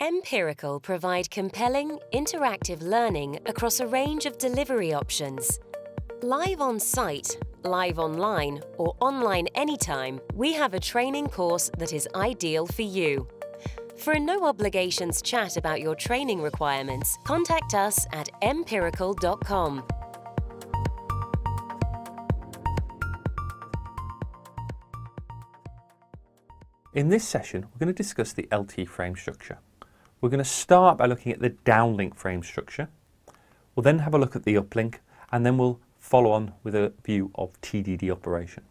Mpirical provide compelling, interactive learning across a range of delivery options. Live on site, live online, or online anytime, we have a training course that is ideal for you. For a no obligations chat about your training requirements, contact us at mpirical.com. In this session, we're going to discuss the LTE frame structure. We're going to start by looking at the downlink frame structure. We'll then have a look at the uplink and then we'll follow on with a view of TDD operation.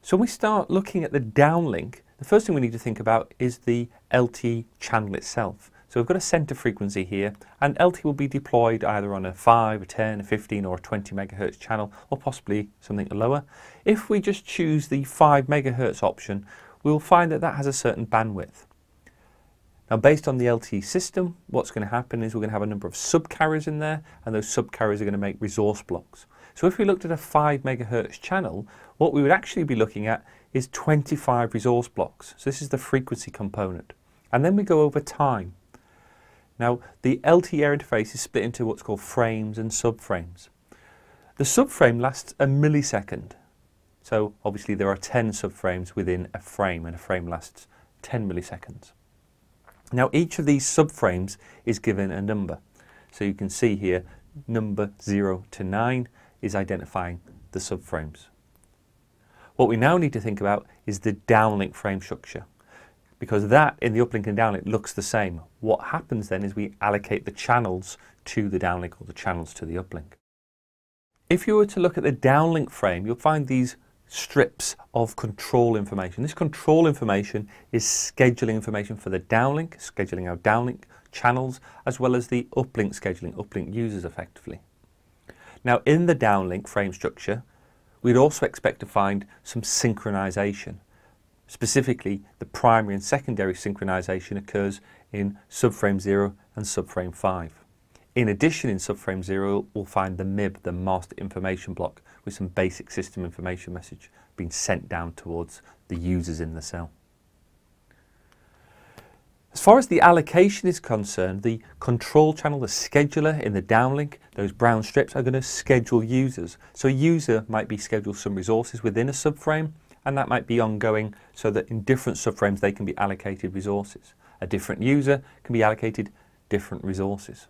So when we start looking at the downlink, the first thing we need to think about is the LTE channel itself. So we've got a center frequency here and LTE will be deployed either on a 5, a 10, a 15 or a 20 megahertz channel or possibly something lower. If we just choose the 5 megahertz option, we'll find that that has a certain bandwidth. Now based on the LTE system, what's going to happen is we're going to have a number of subcarriers in there and those subcarriers are going to make resource blocks. So if we looked at a 5 megahertz channel, what we would actually be looking at is 25 resource blocks. So this is the frequency component. And then we go over time. Now the LTE air interface is split into what's called frames and subframes. The subframe lasts a millisecond. So obviously there are 10 subframes within a frame and a frame lasts 10 milliseconds. Now each of these subframes is given a number. So you can see here number 0 to 9 is identifying the subframes. What we now need to think about is the downlink frame structure because that in the uplink and downlink looks the same. What happens then is we allocate the channels to the downlink or the channels to the uplink. If you were to look at the downlink frame, you'll find these strips of control information. This control information is scheduling information for the downlink, scheduling our downlink channels, as well as the uplink scheduling, uplink users effectively. Now in the downlink frame structure, we'd also expect to find some synchronization. Specifically, the primary and secondary synchronization occurs in subframe 0 and subframe 5. In addition, in subframe 0, we'll find the MIB, the master information block, with some basic system information message being sent down towards the users in the cell. As far as the allocation is concerned, the control channel, the scheduler in the downlink, those brown strips are going to schedule users. So a user might be scheduled some resources within a subframe, and that might be ongoing so that in different subframes they can be allocated resources. A different user can be allocated different resources.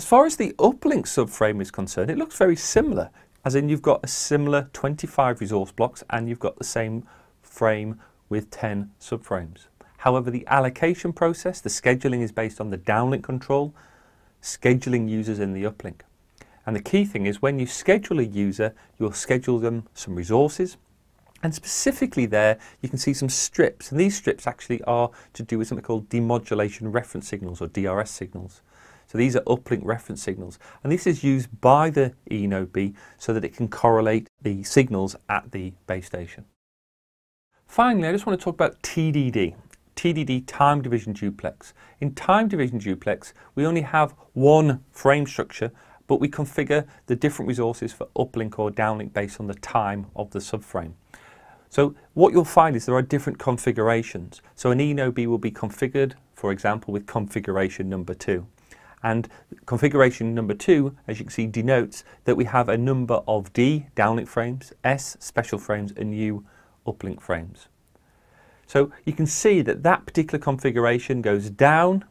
As far as the uplink subframe is concerned, it looks very similar, as in you've got a similar 25 resource blocks and you've got the same frame with 10 subframes. However, the allocation process, the scheduling is based on the downlink control, scheduling users in the uplink. And the key thing is when you schedule a user, you'll schedule them some resources, and specifically there, you can see some strips. And these strips actually are to do with something called demodulation reference signals or DRS signals. So these are uplink reference signals. And this is used by the eNodeB so that it can correlate the signals at the base station. Finally, I just want to talk about TDD. TDD, time division duplex. In time division duplex, we only have one frame structure, but we configure the different resources for uplink or downlink based on the time of the subframe. So what you'll find is there are different configurations. So an eNodeB will be configured, for example, with configuration number two. And configuration number two, as you can see, denotes that we have a number of D downlink frames, S special frames, and U uplink frames. So you can see that that particular configuration goes down,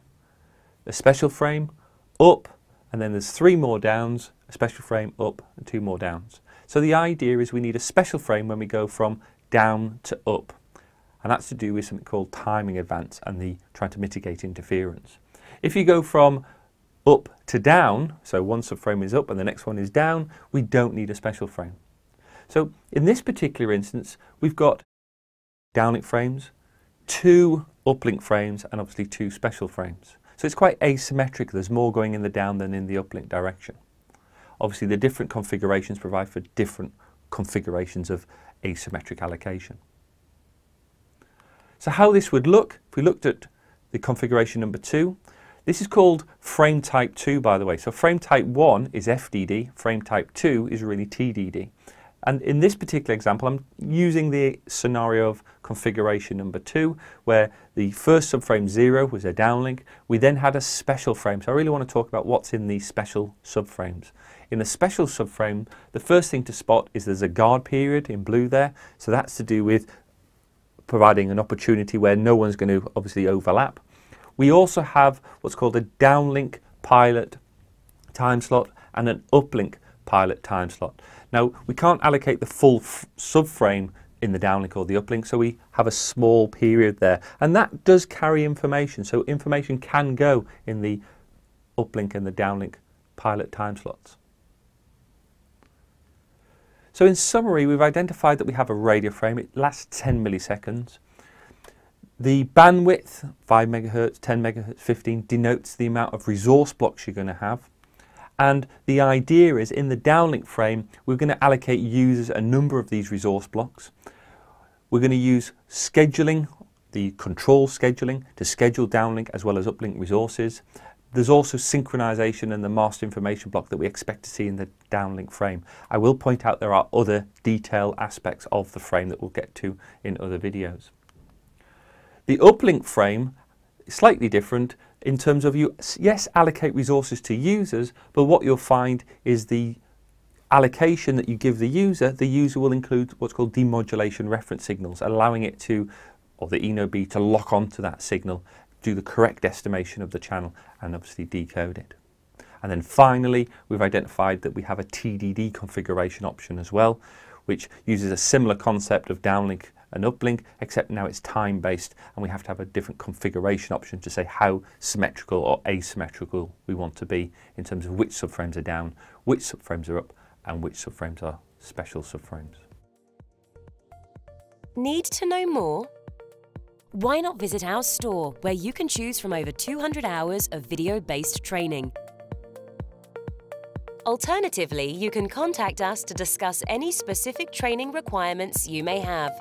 a special frame, up, and then there's three more downs, a special frame, up, and two more downs. So the idea is we need a special frame when we go from down to up. And that's to do with something called timing advance and the trying to mitigate interference. If you go from up to down, so one subframe is up and the next one is down, we don't need a special frame. So in this particular instance, we've got downlink frames, two uplink frames, and obviously two special frames. So it's quite asymmetric. There's more going in the down than in the uplink direction. Obviously, the different configurations provide for different configurations of asymmetric allocation. So how this would look, if we looked at the configuration number two, this is called frame type 2, by the way. So frame type 1 is FDD, frame type 2 is really TDD. And in this particular example, I'm using the scenario of configuration number two, where the first subframe zero was a downlink. We then had a special frame. So I really want to talk about what's in these special subframes. In the special subframe, the first thing to spot is there's a guard period in blue there. So that's to do with providing an opportunity where no one's going to obviously overlap. We also have what's called a downlink pilot time slot and an uplink pilot time slot. Now, we can't allocate the full subframe in the downlink or the uplink, so we have a small period there. And that does carry information, so information can go in the uplink and the downlink pilot time slots. So in summary, we've identified that we have a radio frame. It lasts 10 milliseconds. The bandwidth, 5 megahertz, 10 megahertz, 15, denotes the amount of resource blocks you're going to have. And the idea is in the downlink frame, we're going to allocate users a number of these resource blocks. We're going to use scheduling, the control scheduling, to schedule downlink as well as uplink resources. There's also synchronization and the master information block that we expect to see in the downlink frame. I will point out there are other detail aspects of the frame that we'll get to in other videos. The uplink frame is slightly different in terms of you, yes, allocate resources to users, but what you'll find is the allocation that you give the user, the user will include what's called demodulation reference signals, allowing it to, or the eNodeB, to lock onto that signal, do the correct estimation of the channel, and obviously decode it. And then finally, we've identified that we have a TDD configuration option as well, which uses a similar concept of downlink an uplink, except now it's time based and we have to have a different configuration option to say how symmetrical or asymmetrical we want to be in terms of which subframes are down, which subframes are up, and which subframes are special subframes. Need to know more? Why not visit our store where you can choose from over 200 hours of video-based training. Alternatively, you can contact us to discuss any specific training requirements you may have.